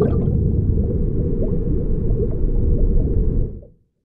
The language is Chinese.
不了。